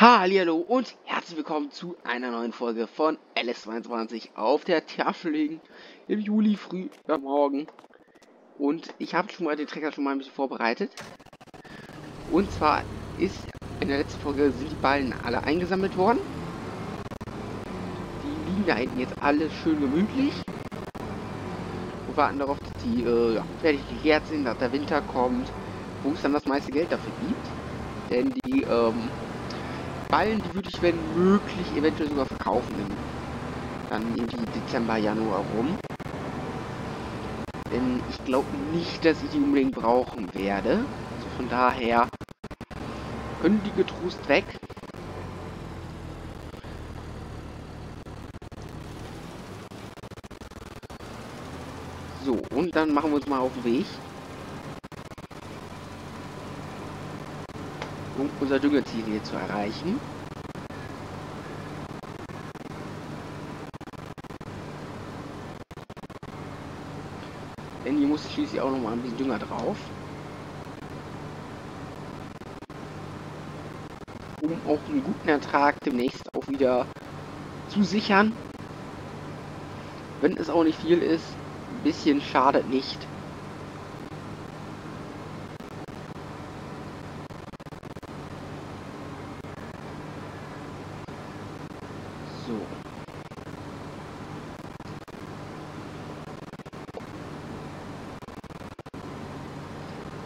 Hallo und herzlich willkommen zu einer neuen Folge von LS22 auf der Tafel im Juli früh am Morgen. Und ich habe schon mal den Trecker schon mal ein bisschen vorbereitet. Und zwar ist in der letzten Folge sind die Ballen alle eingesammelt worden. Die liegen da hinten jetzt alle schön gemütlich. Und warten darauf, dass die äh, ja, fertig gegärt sind, dass der Winter kommt, wo es dann das meiste Geld dafür gibt. Denn die ähm, Ballen, die würde ich, wenn möglich, eventuell sogar verkaufen. Dann irgendwie Dezember, Januar rum. Denn ich glaube nicht, dass ich die unbedingt brauchen werde. Also von daher können die getrost weg. So, und dann machen wir uns mal auf den Weg. Um unser hier zu erreichen. Denn hier muss schließlich auch noch mal ein bisschen Dünger drauf. Um auch einen guten Ertrag demnächst auch wieder zu sichern. Wenn es auch nicht viel ist, ein bisschen schadet nicht.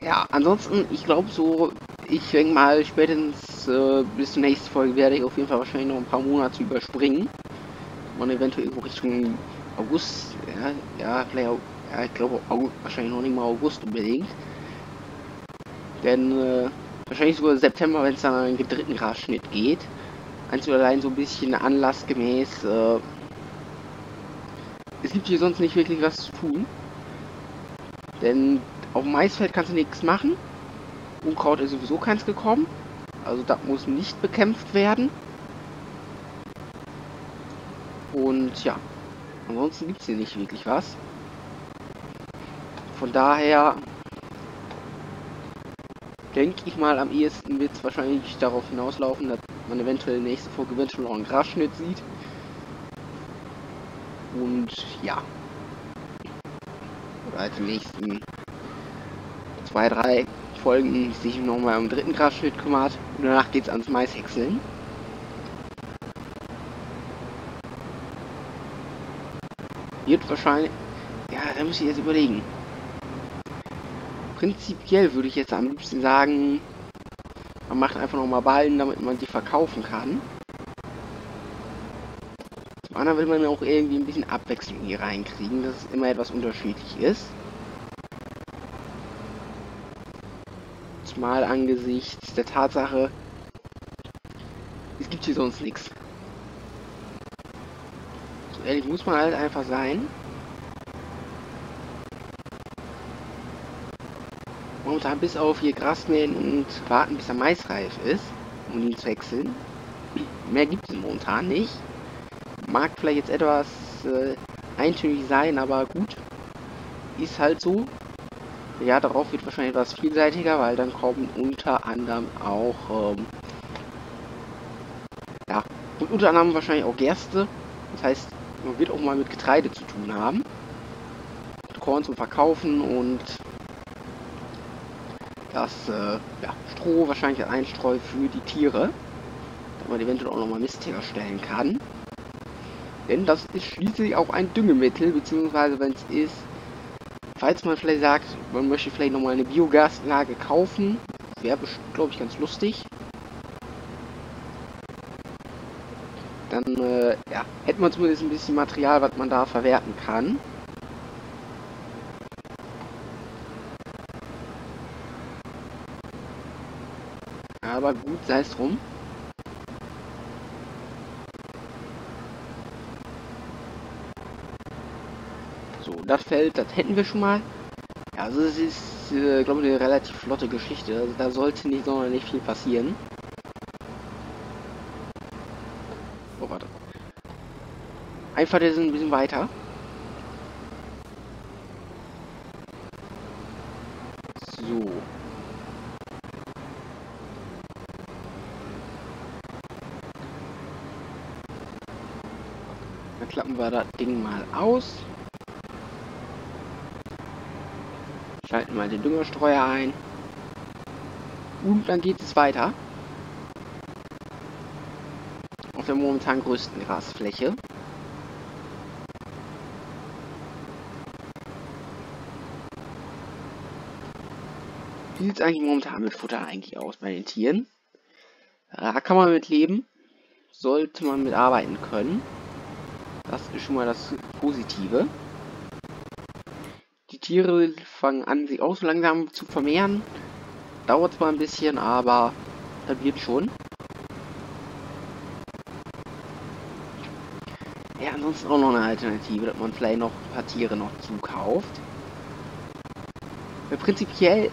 Ja, ansonsten, ich glaube so, ich denke mal, spätestens äh, bis zur nächsten Folge werde ich auf jeden Fall wahrscheinlich noch ein paar Monate überspringen. Und eventuell irgendwo Richtung August, ja, ja, vielleicht ja, ich glaube wahrscheinlich noch nicht mal August unbedingt. Denn äh, wahrscheinlich sogar September, wenn es dann einen dritten Grasschnitt geht. Einzig allein so ein bisschen anlassgemäß. Äh, es gibt hier sonst nicht wirklich was zu tun. Denn auf dem Maisfeld kannst du nichts machen. Unkraut ist sowieso keins gekommen. Also das muss nicht bekämpft werden. Und ja, ansonsten gibt es hier nicht wirklich was. Von daher denke ich mal, am ehesten wird es wahrscheinlich darauf hinauslaufen, dass man eventuell nächste Folge eventuell noch einen Grasschnitt sieht. Und ja. Oder als nächsten zwei, drei Folgen sich nochmal um dritten Grasschnitt kümmert. Und danach geht's ans Maishäckseln. Wird wahrscheinlich... Ja, da muss ich jetzt überlegen. Prinzipiell würde ich jetzt am liebsten sagen, man macht einfach nochmal Ballen, damit man die verkaufen kann. Zum anderen will man auch irgendwie ein bisschen Abwechslung hier reinkriegen, dass es immer etwas unterschiedlich ist. Mal angesichts der Tatsache, es gibt hier sonst nichts. So ehrlich muss man halt einfach sein. Momentan bis auf hier Gras mähen und warten, bis der Mais reif ist, um ihn zu wechseln. Mehr gibt es momentan nicht. Mag vielleicht jetzt etwas äh, eintönig sein, aber gut. Ist halt so. Ja, darauf wird wahrscheinlich etwas vielseitiger, weil dann kommen unter anderem auch, ähm, ja, und unter anderem wahrscheinlich auch Gerste. Das heißt, man wird auch mal mit Getreide zu tun haben. Mit Korn zum Verkaufen und das äh, ja, Stroh wahrscheinlich als Einstreu für die Tiere. Damit man eventuell auch nochmal Mist herstellen kann. Denn das ist schließlich auch ein Düngemittel, beziehungsweise wenn es ist, Falls man vielleicht sagt, man möchte vielleicht nochmal eine Biogasanlage kaufen, wäre glaube ich ganz lustig. Dann äh, ja, hätte man zumindest ein bisschen Material, was man da verwerten kann. Aber gut, sei es drum. Stadtfeld, das hätten wir schon mal. Ja, also es ist, äh, glaube ich, eine relativ flotte Geschichte. Also da sollte nicht sonderlich viel passieren. Oh, warte. Einfach ist ein bisschen weiter. So. Dann klappen wir das Ding mal aus. Schalten mal den Düngerstreuer ein. Und dann geht es weiter. Auf der momentan größten Grasfläche. Wie sieht es eigentlich momentan mit Futter eigentlich aus bei den Tieren? Da kann man mit leben. Sollte man mit arbeiten können. Das ist schon mal das Positive. Tiere fangen an, sich auch so langsam zu vermehren. Dauert zwar ein bisschen, aber das wird schon. Ja, ansonsten auch noch eine Alternative, dass man vielleicht noch ein paar Tiere noch zukauft. Ja, prinzipiell,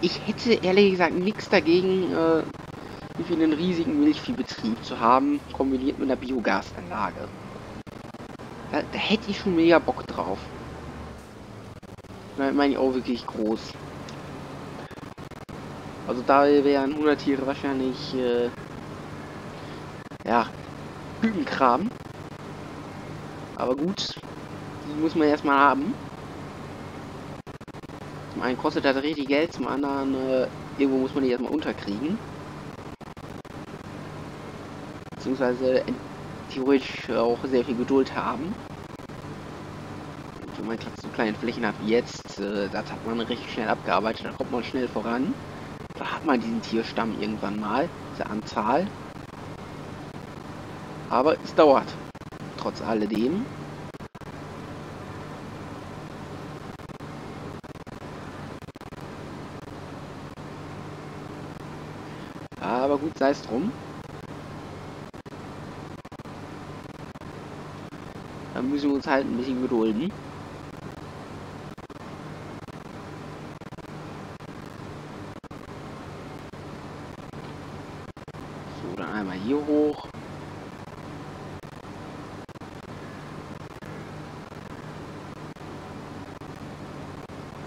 ich hätte ehrlich gesagt nichts dagegen, äh, einen riesigen Milchviehbetrieb zu haben, kombiniert mit einer Biogasanlage. Da, da hätte ich schon mega Bock drauf. Da meine ich auch wirklich groß. Also da wären 100 Tiere wahrscheinlich, äh, ja, Kükenkram. Aber gut, die muss man erstmal haben. Zum einen kostet das richtig Geld, zum anderen, äh, irgendwo muss man die erstmal unterkriegen. Beziehungsweise theoretisch auch sehr viel Geduld haben. Man so kleine Flächen hat jetzt, äh, das hat man recht schnell abgearbeitet, da kommt man schnell voran. Da hat man diesen Tierstamm irgendwann mal, diese Anzahl. Aber es dauert. Trotz alledem. Aber gut, sei es drum. Dann müssen wir uns halt ein bisschen gedulden. So, dann einmal hier hoch.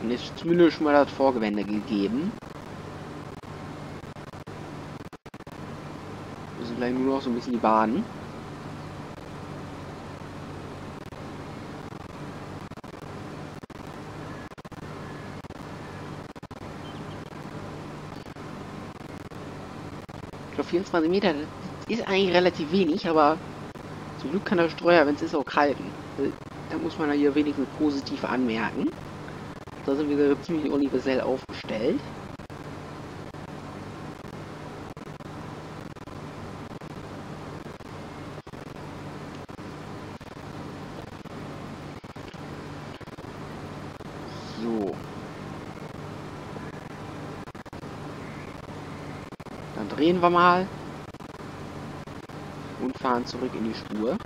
Und ist zumindest schon mal das Vorgewende gegeben. Müssen vielleicht nur noch so ein bisschen die Bahnen. Ich glaube 24 Meter ist eigentlich relativ wenig, aber zum Glück kann der Streuer, wenn es ist, auch halten. Da muss man hier wenigstens positiv anmerken. Da sind wir ziemlich universell aufgestellt. So. Dann drehen wir mal und fahren zurück in die Spur.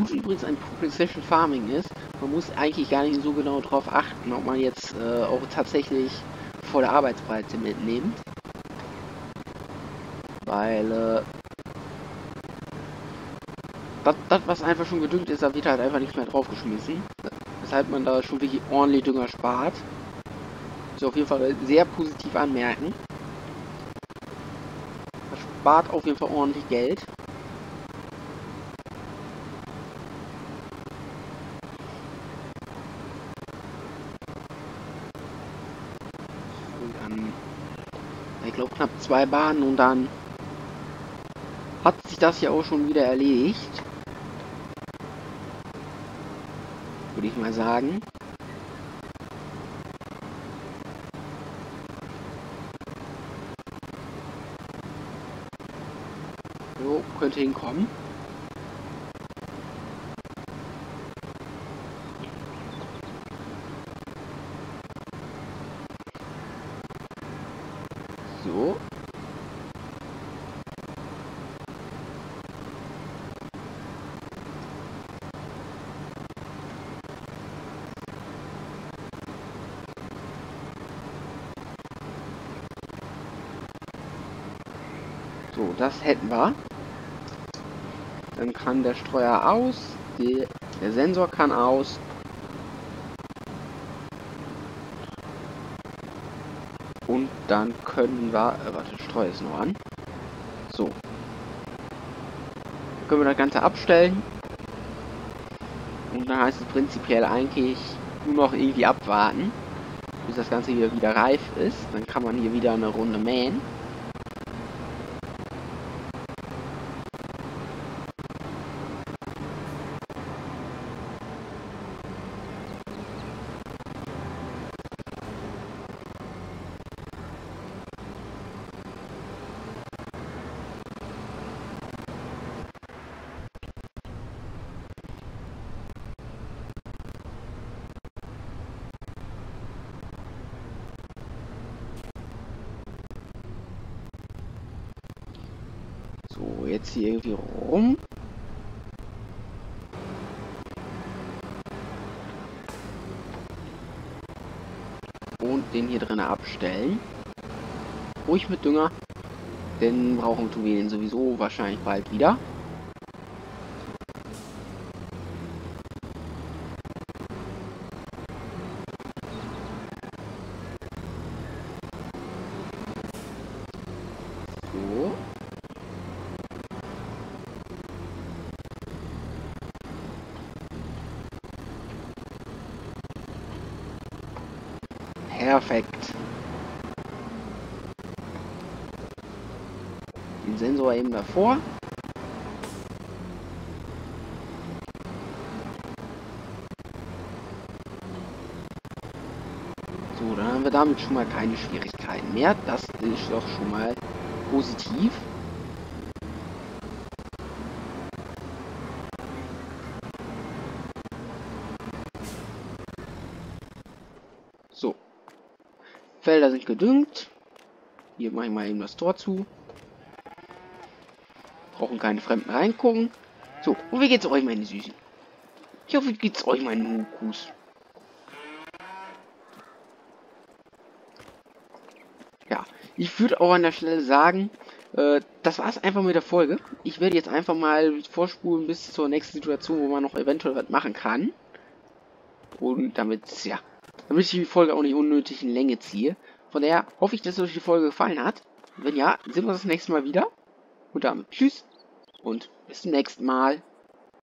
Gute übrigens an Precision Farming ist, man muss eigentlich gar nicht so genau darauf achten, ob man jetzt äh, auch tatsächlich volle Arbeitsbreite mitnimmt. Weil äh, das, das, was einfach schon gedüngt ist, da wird halt einfach nichts mehr draufgeschmissen weshalb man da schon wirklich ordentlich Dünger spart. Ist auf jeden Fall sehr positiv anmerken. Das spart auf jeden Fall ordentlich Geld. dann, ich glaube, knapp zwei Bahnen und dann hat sich das ja auch schon wieder erledigt. würde ich mal sagen. So, könnte hinkommen. So, So, das hätten wir. Dann kann der Streuer aus. Die, der Sensor kann aus. Und dann können wir... Äh, warte, Streuer ist noch an. So. Dann können wir das Ganze abstellen. Und dann heißt es prinzipiell eigentlich nur noch irgendwie abwarten, bis das Ganze hier wieder reif ist. Dann kann man hier wieder eine Runde mähen. So, jetzt hier irgendwie rum. Und den hier drin abstellen. Ruhig mit Dünger. Denn brauchen tun wir den sowieso wahrscheinlich bald wieder. So. Perfekt. Den Sensor eben davor. So, dann haben wir damit schon mal keine Schwierigkeiten mehr. Das ist doch schon mal positiv. So. Felder sind gedüngt. Hier mache ich mal eben das Tor zu. Brauchen keine Fremden reingucken. So, und wie geht's euch, meine Süßen? Ich hoffe, wie geht's euch, meine Hukus? Ja, ich würde auch an der Stelle sagen, äh, das war's einfach mit der Folge. Ich werde jetzt einfach mal vorspulen bis zur nächsten Situation, wo man noch eventuell was machen kann. Und damit, ja, damit ich die Folge auch nicht unnötig in Länge ziehe. Von daher hoffe ich, dass euch die Folge gefallen hat. Wenn ja, sehen wir uns das nächste Mal wieder. Und damit tschüss und bis zum nächsten Mal.